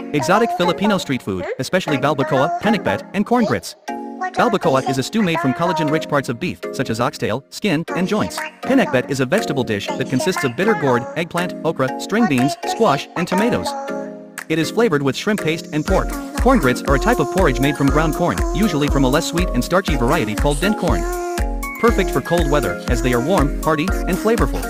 Exotic Filipino street food, especially balbacoa, pinakbet, and corn grits. Balbacoa is a stew made from collagen-rich parts of beef, such as oxtail, skin, and joints. Pinakbet is a vegetable dish that consists of bitter gourd, eggplant, okra, string beans, squash, and tomatoes. It is flavored with shrimp paste and pork. Corn grits are a type of porridge made from ground corn, usually from a less sweet and starchy variety called dent corn. Perfect for cold weather, as they are warm, hearty, and flavorful.